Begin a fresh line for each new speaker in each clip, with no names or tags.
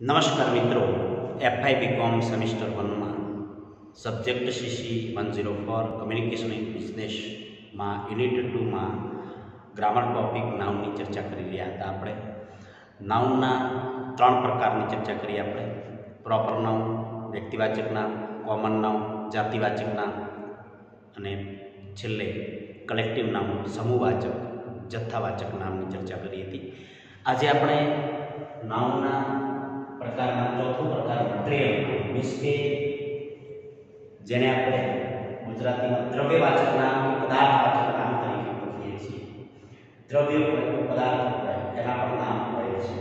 નમસ્કાર મિત્રો FI BCom semester વનમાં subject CC one zero four communication in બિઝનેસમાં યુનિટ ટુમાં ગ્રામર ટોપિક નાઉનની ચર્ચા કરી રહ્યા હતા આપણે. નાઉનના ત્રણ પ્રકારની ચર્ચા કરી આપણે. પ્રોપર નાઉન વ્યક્તિવાચક નામ કોમન નાઉન જાતિવાચક નામ અને છેલ્લે કલેક્ટિવ નામ સમૂહવાચક જથ્થાવાચક નામની ચર્ચા કરી હતી. આજે આપણે નાઉનના પ્રકારના ચોથો પ્રકાર મટીરિયલ મીન્સ કે જેને આપણે ગુજરાતીમાં દ્રવ્યવાચક નામ કે પદાર્થવાચક નામ તરીકે ઓળખીએ છીએ. દ્રવ્ય હોય પદાર્થ હોય, એના પણ નામ હોય છે.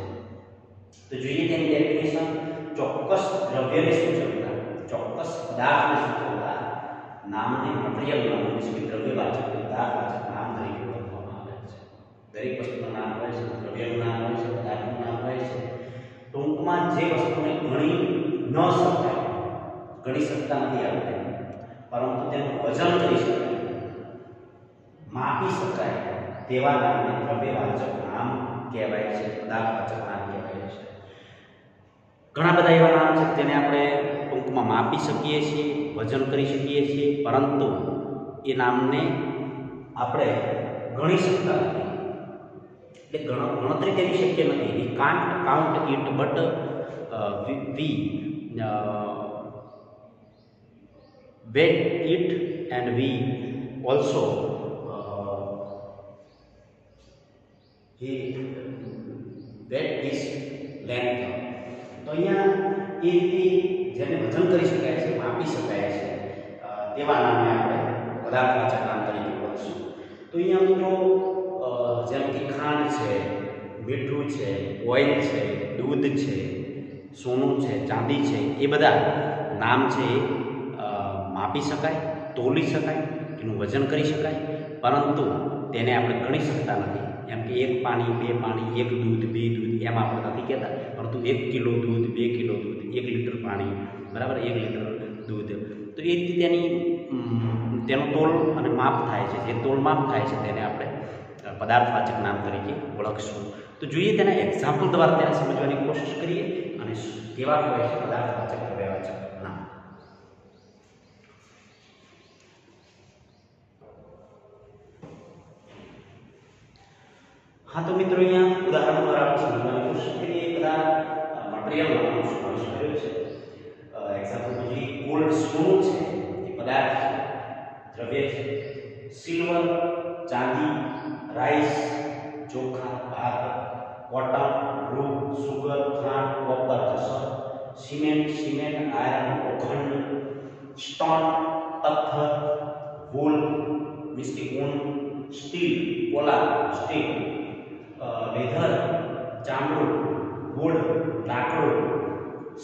તો જોઈએ તેની ડેફિનેશન ચોક્કસ દ્રવ્યને સૂચવતા ચોક્કસ પદાર્થને સૂચવતા નામને મટીરિયલ નામ મીન્સ કે દ્રવ્યવાચક પદાર્થવાચક નામ તરીકે ઓળખવામાં આવે છે. દરેક વસ્તુનું નામ હોય છે, દ્રવ્યનું નામ હોય છે, પદાર્થનું નામ હોય છે. ટૂંકમાં જે વસ્તુને ગણી ન શકાય, ગણી શકતા નથી આપણે પરંતુ તેનું વજન કરી શકાય. માપી શકાય તેવા નામને દ્રવ્યવાચક નામ કહેવાય છે, પદાર્થવાચક નામ કહેવાય છે. ઘણા બધા એવા નામ છે તેને આપણે ટૂંકમાં માપી શકીએ છીએ, વજન કરી શકીએ છીએ, પરંતુ એ નામને આપણે ગણી શકતા નથી. એટલે ગણ, ગણતરી કરી શક્ય નથી. We can't count it but we weight it and we also weight this length તો અહીંયા એ રીતે જેને વજન કરી શકાય છે, માપી શકાય છે તેવા નામને આપણે પદાર્થવાચક નામ તરીકે ઓળખશું તો અહીંયા મિત્રો જેમ કે ખાંડ છે, મીઠું છે, ઓઇલ છે, દૂધ છે, સોનું છે, ચાંદી છે, એ બધા નામ છે એ માપી શકાય, તોલી શકાય, એનું વજન કરી શકાય, પરંતુ તેને આપણે ગણી શકતા નથી. એમ કે એક પાણી, બે પાણી, એક દૂધ, બે દૂધ, એમ આપણે નથી કહેતા. પરંતુ એક કિલો દૂધ, બે કિલો દૂધ, એક લીટર પાણી, બરાબર? એક લીટર દૂધ. તો એ રીતે તેની તેનો તોલ અને માપ થાય છે. જે તોલ માપ થાય છે તેને આપણે પદાર્થવાચક નામ તરીકે ઓળખશું. તો જોઈએ તેના એક્ઝામ્પલ દ્વારા તેને સમજવાની કોશિશ કરીએ અને કેવા હોય છે પદાર્થવાચક દ્રવ્યવાચક નામ. હા, તો મિત્રો, અહીંયા ઉદાહરણ દ્વારા આપણે સમજવાની કોશિશ કરીએ. બધા મટીરિયલ નામનો સિમેન્ટ સિમેન્ટ, આયરન લોખંડ સ્ટોન પથ્થર વૂલ મીન્સ કે ઊન, સ્ટીલ પોલા સ્ટીલ લેધર, ચામડું ગુડ લાકડું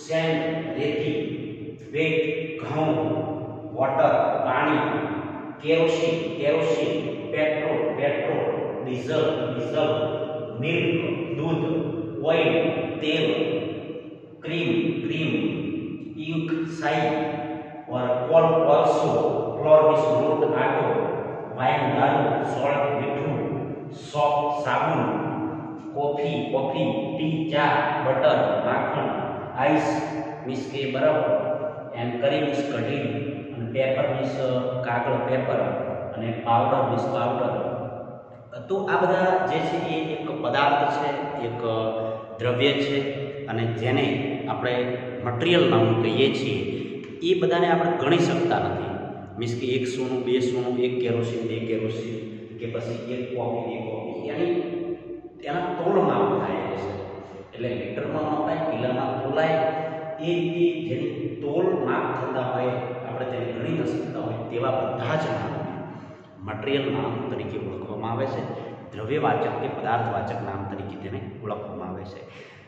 સેન્ડ રેતી, વેટ, ઘઉં, વોટર, પાણી, kerosene kerosene, petrol petrol, diesel diesel, milk, દૂધ, ઓઇલ, તેલ ક્રીમ ક્રીમ ઇંક or और also મિસ લોટ આટો વાઇન દારૂ સોલ્ટ મીઠું સોપ સાબુ કોફી કોફી ટી ચા બટર માખણ આઈસ મિસ કે બરફ એન્ડ કરી મિસ કઢી અને પેપર મિસ કાગળ પેપર અને પાવડર મિસ પાવડર તો આ બધા જે છે એ એક પદાર્થ છે, એક દ્રવ્ય છે, અને જેને આપણે મટીરિયલ નામ કહીએ છીએ, એ બધાને આપણે ગણી શકતા નથી. મીન્સ કે એક સોનું, બે સોનું, એક કેરોસીન, બે કેરોસીન, કે પછી એક કોફી બે કોફી એની, એના તોલમાં થાય છે. એટલે લીટરમાં નોંધાય, કિલોમાં તોલાય, એ એ જેની તોલ માપ થતા હોય, આપણે તેને ગણી ન શકતા હોય, તેવા બધા જ નામ મટીરિયલ નામ તરીકે ઓળખવામાં આવે છે. દ્રવ્યવાચક કે પદાર્થવાચક નામ તરીકે તેને ઓળખવામાં આવે છે.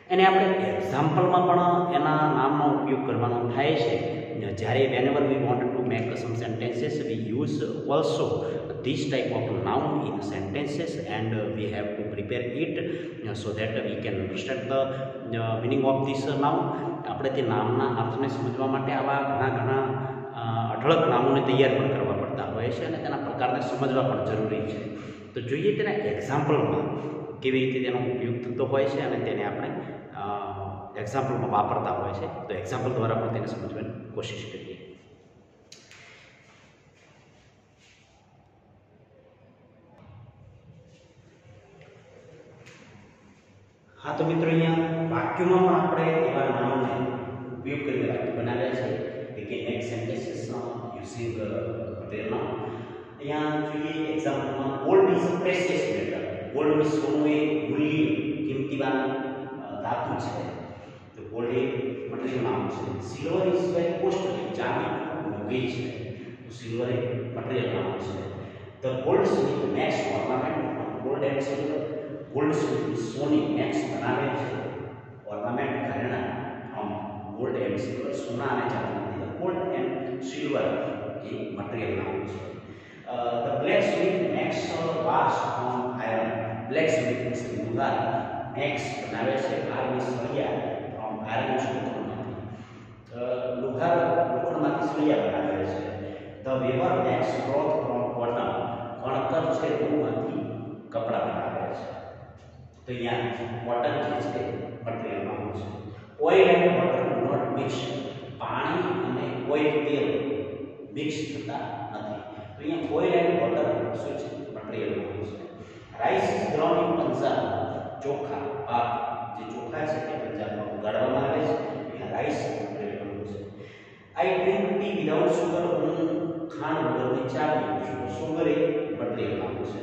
એને આપણે એક્ઝામ્પલમાં પણ એના નામનો ઉપયોગ કરવાનો થાય છે. જ્યારે whenever we want to make some sentences we use also this type of noun in sentences and we have to prepare it so that we can understand the meaning of this noun આપણે તે નામના અર્થને સમજવા માટે આવા ઘણા ઘણા અઢળક નામોને તૈયાર પણ કરવા પડતા હોય છે અને તેના પ્રકારને સમજવા પણ જરૂરી છે. તો જોઈએ તેના એક્ઝામ્પલમાં કેવી રીતે તેનો ઉપયોગ થતો હોય છે અને તેને આપણે એક્ઝામ્પલમાં વાપરતા હોય છે, તો એક્ઝામ્પલ દ્વારા પણ તેને સમજવાની કોશિશ કરીએ. હા, તો મિત્રો, અહીંયા વાક્યોમાં પણ આપણે એવા નામોને સિલ્વર ઇઝ વેરી કોસ્ટલી ચાંદી મોંઘી છે. તો સિલ્વર એ મટીરિયલ નામ છે. The goldsmith makes ornament gold and silver goldsmith Soni makes બનાવે છે. ઓર્નામેન્ટ ઘરેણા ફ્રોમ ગોલ્ડ એન્ડ સિલ્વર સોના અને ચાંદી ગોલ્ડ એન્ડ સિલ્વર એ મટીરિયલ નામ છે. The blacksmith makes wash on iron blacksmith એટલે મેક્સ બનાવે છે. આર્મી સળિયા ફ્રોમ આયર્ન સ્મિથમાંથી લુહાર લોખંડમાંથી સળિયા બનાવે છે the weaver makes cloth from cotton કણકર છે રૂમાંથી કપડાં બનાવે છે તો અહીંયા કોટન જે છે મટીરિયલ નામ છે oil and water do not mix પાણી અને ઓઇલ તેલ મિક્સ થતા નથી તો અહીંયા ઓઇલ એન્ડ વોટર શું છે મટીરિયલ નામ છે rice is grown in Punjab ચોખા પાક જે ચોખા છે તે પંજાબમાં ઉગાડવામાં આવે છે અહીંયા રાઈસ મટીરિયલ નામ છે આઈ ડ્રિંક સુગર હું ખાંડ વગરની ચા પીઉં છું સુગર મટીરિયલ નામ છે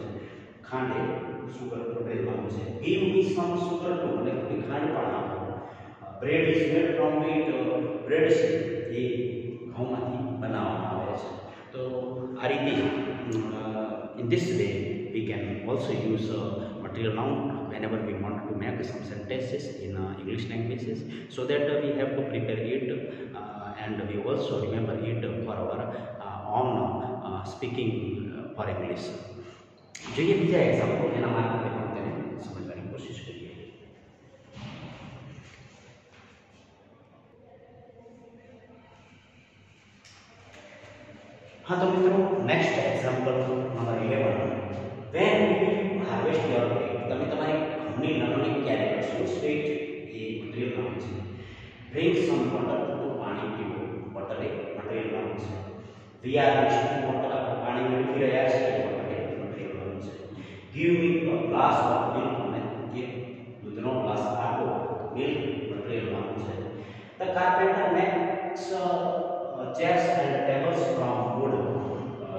ખાંડ સુગર મટીરિયલ નામ છે give me some sugar to મને થોડી ખાંડ પણ આપો bread is made from wheat bread છે એ ઘઉંમાંથી બનાવવામાં આવે છે તો આ રીતે in this way use uh, material noun whenever we want to make some sentences in uh, English languages so that uh, we have to prepare it uh, and we also remember it for our uh, own uh, speaking uh, for English. જોઈએ બીજા example એના મારફતે પણ તેને સમજવાની કોશિશ કરીએ હા તો મિત્રો next example number 11 when you harvest your grape તમે તમારી ઘઉંની લણણી ક્યારે કરશો સ્વીટ એ મટીરિયલ નામ છે ડ્રિંક સમ વોટર તો પાણી પીવો બોટલે એ મટીરિયલ છે. વી આર વેસ્ટિંગ વોટર પાણી વેડફી રહ્યા છીએ વોટર એ મટીરિયલ છે. Give me a glass of milk મને કે દૂધનો ગ્લાસ આપો. મિલ્ક મટીરિયલ નામ છે. The carpenter makes chairs and tables from wood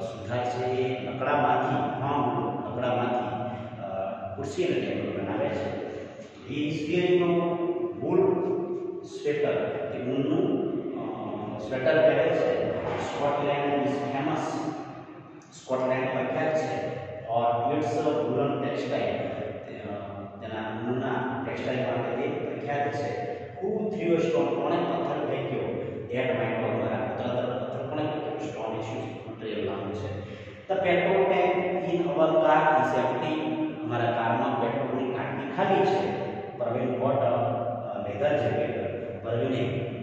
સુથાર છે એ લકડામાંથી ફ્રોમ લકડામાંથી અ, ખુરશી અને ટેબલ બનાવે છે. વેરિંગ વૂલ સ્વેટર એ ઊનનું અ, સ્વેટર પહેરે છે સ્કોટલેન્ડ ઇઝ ફેમસ સ્કોટલેન્ડ પ્રખ્યાત છે ઓર ઇટ્સ વુલન ટેક્સટાઇલ તેના ઊનના ટેક્સટાઇલ માટે તે પ્રખ્યાત છે. ખૂબ થયો સ્ટોન કોણે પથ્થર ફેંક્યો ધેટ માઇન્ડ મારા પથ્થર પથ્થર કોણે ફેંક્યો સ્ટોન ઇશ્યુ મટીરિયલ નામ છે. The petrol tank in our car is empty અમારા કારમાં પેટ્રોલની ટાંકી ખાલી છે. પ્રવીણ વોટ લેધર જેકેટ પ્રવીણે અ,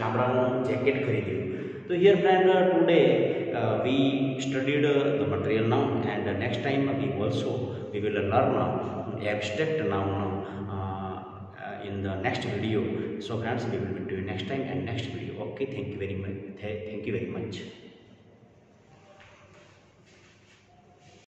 ચામડાનું જેકેટ ખરીદ્યું તો here friend today we studied uh, the material noun and uh, next time we also we will learn uh, abstract noun uh, uh, in the next video so friends we will meet you next time and next video okay thank you very much thank you very much